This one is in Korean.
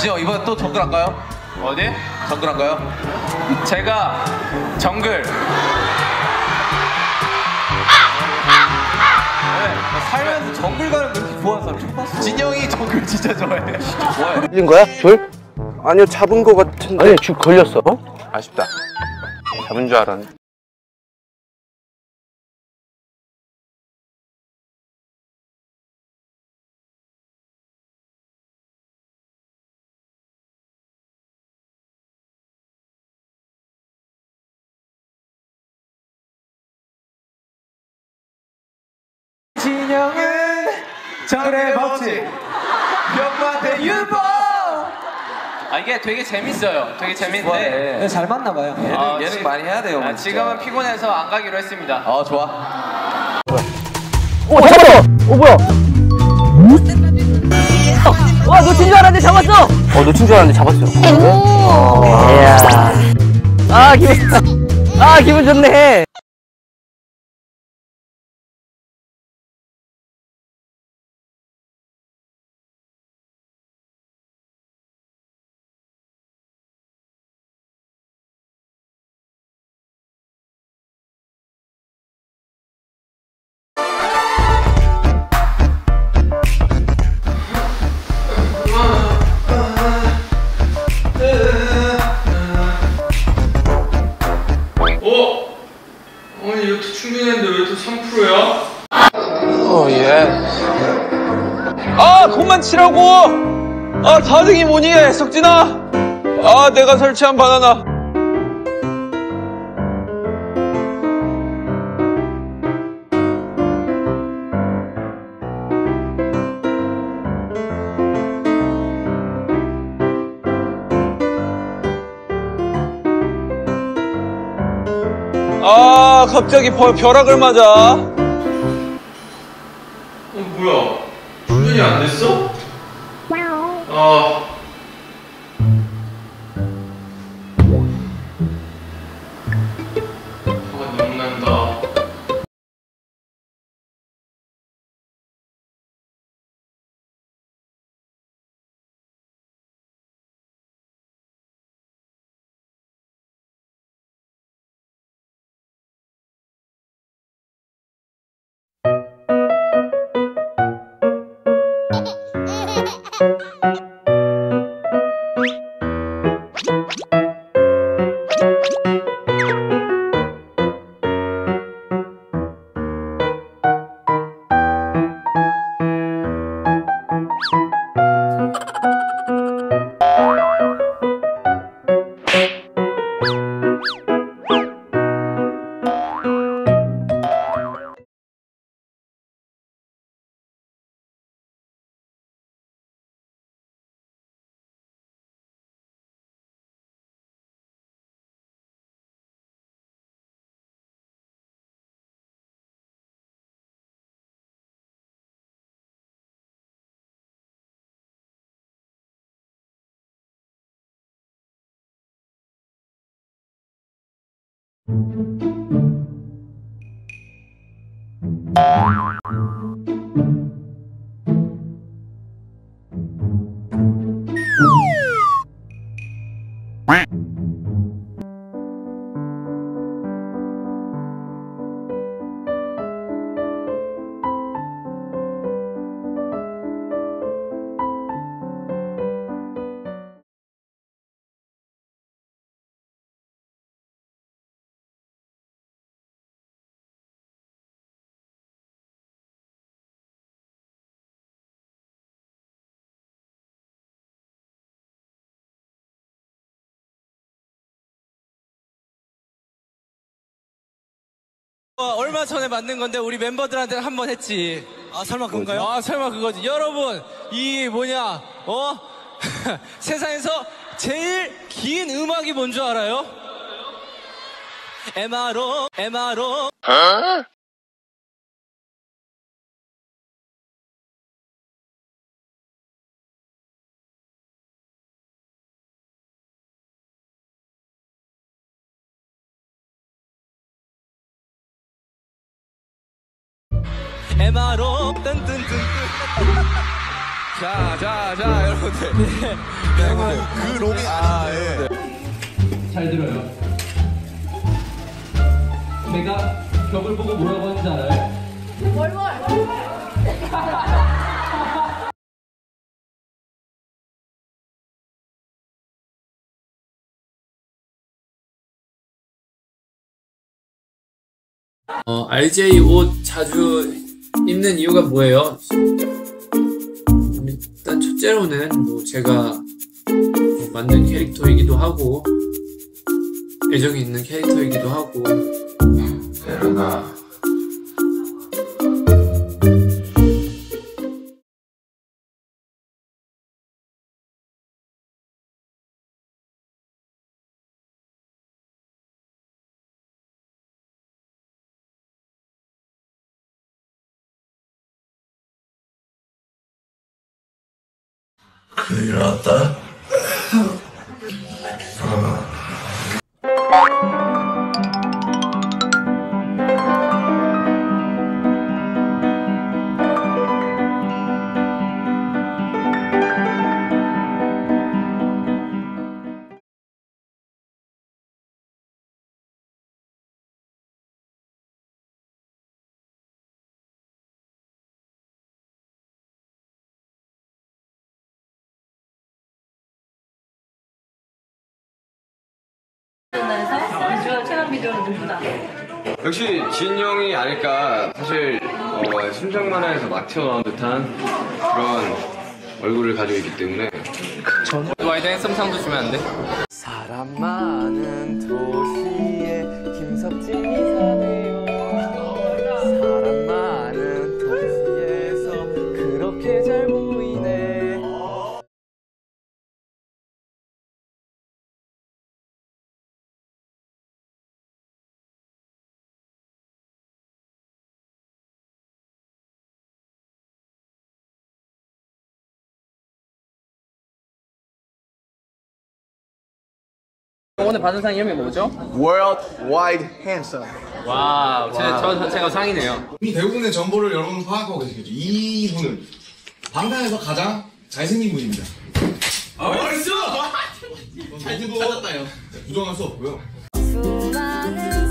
지금 이번에 또 정글 할까요? 어디? 정글 할까요? 제가 정글 살면서 정글 가는 거 이렇게 좋아하는 사람 처음 봤어. 진영이 정글 진짜 좋아해. 좋아해. 걸린 거야? 줄? 아니요 잡은 거 같은데 아니 줄 걸렸어 어? 아쉽다 잡은 줄 알았네 정글의 법칙. 벽마대 유보. 아 이게 되게 재밌어요 되게 재밌는데 네, 잘 맞나 봐요. 아, 예능 지- 많이 해야 돼요. 아, 진짜. 지금은 피곤해서 안 가기로 했습니다 어 좋아. 오 잡았어! 오 뭐야 와 놓친 줄 알았는데 잡았어. 어 놓친 줄 알았는데 잡았어요 오. 이야 아 기분. 아 기분 좋네. 치라고 아 4등이 뭐니 석진아 아 내가 설치한 바나나. 아 갑자기 벼- 벼락을 맞아. 어 뭐야? 충전이 안 됐어? 아 you 어, 얼마 전에 만든 건데 우리 멤버들한테 한 번 했지. 아 설마 그건가요? 아 설마 그거지. 여러분 이 뭐냐 어 세상에서 제일 긴 음악이 뭔 줄 알아요? MRO MRO MRO 뜬뜬뜬뜬 자, 자, 자, 여러분들. 그 롱이 아 예. 잘 들어요. 제가 벽을 보고 뭐라고 하는지 알아요? 어, RJ 옷 자주 입는 이유가 뭐예요? 일단 첫째로는 뭐 제가 뭐 만든 캐릭터이기도 하고 애정이 있는 캐릭터이기도 하고 Hüyratta. 체감 비디오를. 역시 진 형이 아닐까. 사실 어, 순정 만화에서 막 튀어나온 듯한 그런 얼굴을 가지고 있기 때문에 wide handsome 상도 주면 안 돼? 사람 많은 도시에 김석진이 오늘 받은 상 이름이 뭐죠? Worldwide Handsome. 와우, 제, 저, 제가 상이네요. 이 대부분의 정보를 여러분 파악하고 계시겠죠. 이 분은 방탄에서 가장 잘생긴 분입니다. 아, 벌써! 잘생긴 찾았다요. 부정할 수 없고요. 수많은